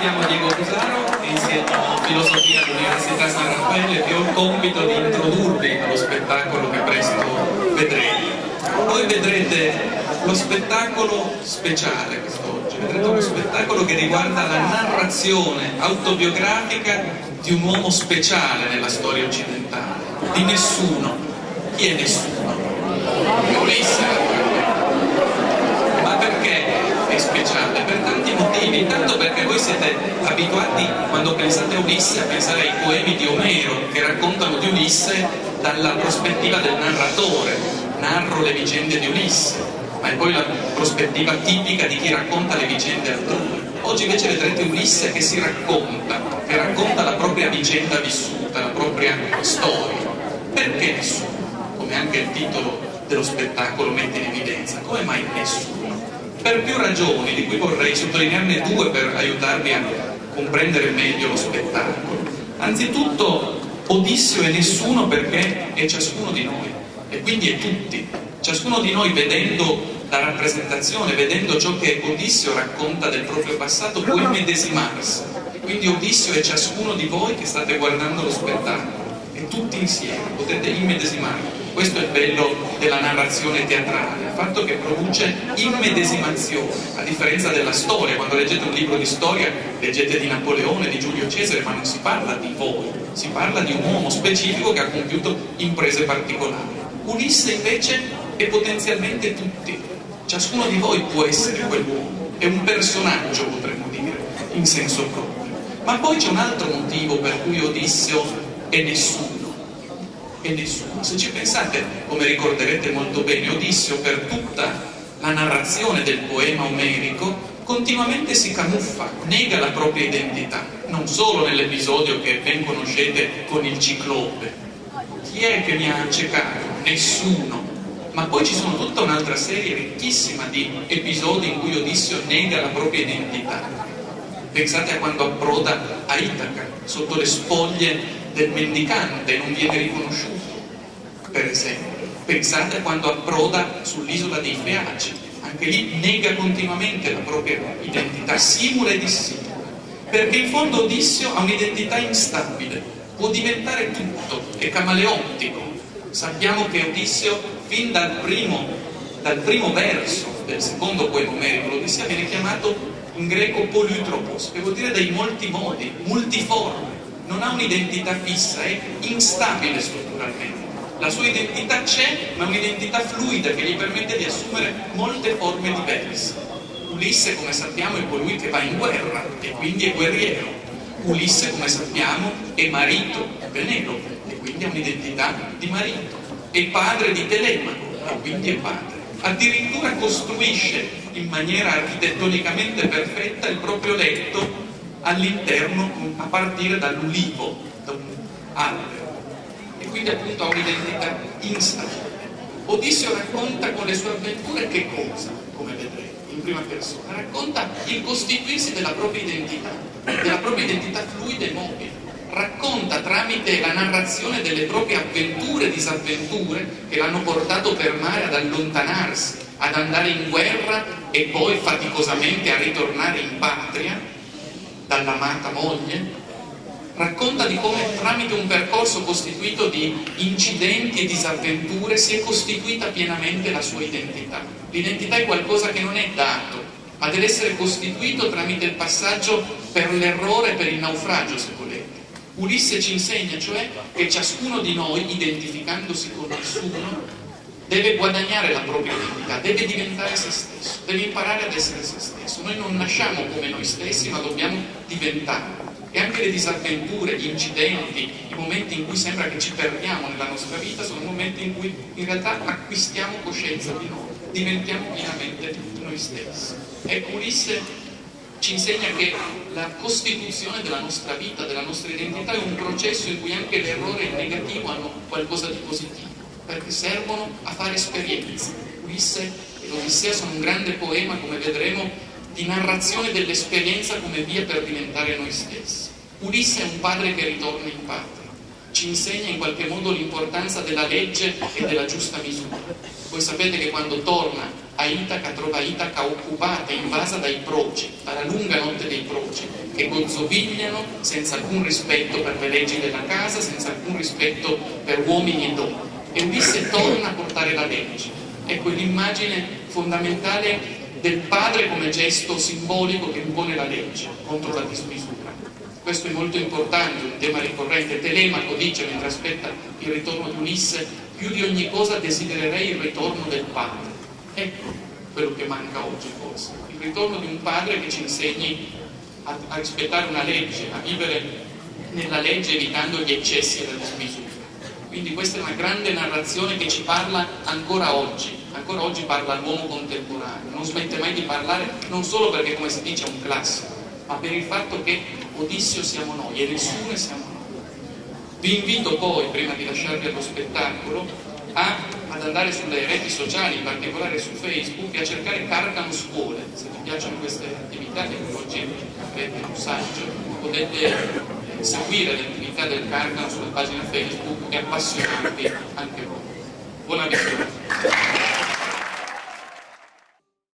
chiamo Diego Cusaro e insegno filosofia all'Università San Raffaele e ho il compito di introdurvi allo spettacolo che presto vedrete. Voi vedrete lo spettacolo speciale quest'oggi, vedrete uno spettacolo che riguarda la narrazione autobiografica di un uomo speciale nella storia occidentale, di nessuno. Chi è nessuno? Ulisse ma perché è speciale? Motivi, intanto perché voi siete abituati quando pensate a Ulisse a pensare ai poemi di Omero che raccontano di Ulisse dalla prospettiva del narratore, narro le vicende di Ulisse, ma è poi la prospettiva tipica di chi racconta le vicende altrui. Oggi invece vedrete Ulisse che si racconta, che racconta la propria vicenda vissuta, la propria storia. Perché nessuno? Come anche il titolo dello spettacolo mette in evidenza. Come mai nessuno? Per più ragioni, di cui vorrei sottolinearne due per aiutarvi a comprendere meglio lo spettacolo. Anzitutto, Odisseo è nessuno perché è ciascuno di noi, e quindi è tutti. Ciascuno di noi vedendo la rappresentazione, vedendo ciò che Odisseo racconta del proprio passato, può immedesimarsi. Quindi Odisseo è ciascuno di voi che state guardando lo spettacolo, e tutti insieme potete immedesimarvi. Questo è il bello della narrazione teatrale, il fatto che produce immedesimazione, a differenza della storia. Quando leggete un libro di storia, leggete di Napoleone, di Giulio Cesare, ma non si parla di voi, si parla di un uomo specifico che ha compiuto imprese particolari. Ulisse invece è potenzialmente tutti. Ciascuno di voi può essere quell'uomo, è un personaggio, potremmo dire, in senso proprio. Ma poi c'è un altro motivo per cui Odisseo è nessuno e nessuno. Se ci pensate, come ricorderete molto bene, Odisseo per tutta la narrazione del poema omerico continuamente si camuffa, nega la propria identità, non solo nell'episodio che ben conoscete con il ciclope. Chi è che mi ha accecato? Nessuno. Ma poi ci sono tutta un'altra serie ricchissima di episodi in cui Odisseo nega la propria identità. Pensate a quando approda a Itaca, sotto le spoglie del mendicante non viene riconosciuto, per esempio. Pensate quando approda sull'isola dei Feaci, anche lì nega continuamente la propria identità, simula e dissimula, perché in fondo Odisseo ha un'identità instabile, può diventare tutto, è camaleontico. Sappiamo che Odisseo, fin dal primo, dal primo verso del secondo poema omerico, l'Odissea viene chiamato in greco polytropos, che vuol dire dei molti modi, multiforme non ha un'identità fissa, è instabile strutturalmente. La sua identità c'è, ma è un'identità fluida che gli permette di assumere molte forme diverse. Ulisse, come sappiamo, è colui che va in guerra e quindi è guerriero. Ulisse, come sappiamo, è marito di Penelope e quindi ha un'identità di marito. È padre di Telemaco e quindi è padre. Addirittura costruisce in maniera architettonicamente perfetta il proprio letto all'interno a partire dall'ulivo, da un albero, e quindi appunto ha un'identità instabile. Odisseo racconta con le sue avventure che cosa, come vedrete, in prima persona? Racconta il costituirsi della propria identità, della propria identità fluida e mobile. Racconta tramite la narrazione delle proprie avventure e disavventure che l'hanno portato per mare ad allontanarsi, ad andare in guerra e poi faticosamente a ritornare in patria dall'amata moglie, racconta di come tramite un percorso costituito di incidenti e disavventure si è costituita pienamente la sua identità. L'identità è qualcosa che non è dato, ma deve essere costituito tramite il passaggio per l'errore per il naufragio, se volete. Ulisse ci insegna cioè che ciascuno di noi, identificandosi con nessuno, deve guadagnare la propria identità, deve diventare se stesso, deve imparare ad essere se stesso. Noi non nasciamo come noi stessi, ma dobbiamo diventare. E anche le disavventure, gli incidenti, i momenti in cui sembra che ci perdiamo nella nostra vita, sono momenti in cui in realtà acquistiamo coscienza di noi, diventiamo pienamente noi stessi. Ecco, Ulisse ci insegna che la costituzione della nostra vita, della nostra identità è un processo in cui anche l'errore e il negativo hanno qualcosa di positivo perché servono a fare esperienze. Ulisse e l'Odissea sono un grande poema, come vedremo, di narrazione dell'esperienza come via per diventare noi stessi. Ulisse è un padre che ritorna in patria, ci insegna in qualche modo l'importanza della legge e della giusta misura. Voi sapete che quando torna a Itaca trova Itaca occupata, invasa dai proci, alla lunga notte dei proci, che gozzovigliano senza alcun rispetto per le leggi della casa, senza alcun rispetto per uomini e donne. E Ulisse torna a portare la legge. Ecco l'immagine fondamentale del padre come gesto simbolico che impone la legge contro la dismisura. Questo è molto importante, un tema ricorrente. Telemaco dice, mentre aspetta il ritorno di Ulisse, più di ogni cosa desidererei il ritorno del padre. Ecco quello che manca oggi forse, il ritorno di un padre che ci insegni a, a rispettare una legge, a vivere nella legge evitando gli eccessi e la dismisura. Quindi questa è una grande narrazione che ci parla ancora oggi, ancora oggi parla all'uomo contemporaneo, non smette mai di parlare non solo perché come si dice è un classico, ma per il fatto che Odisseo siamo noi e nessuno siamo noi. Vi invito poi, prima di lasciarvi allo spettacolo, a, ad andare sulle reti sociali, in particolare su Facebook, e a cercare Carcano Scuole. Se vi piacciono queste attività, che oggi avete un saggio, potete seguire l'attività del Carcano sulla pagina Facebook e appassionarvi anche voi. Buona vita.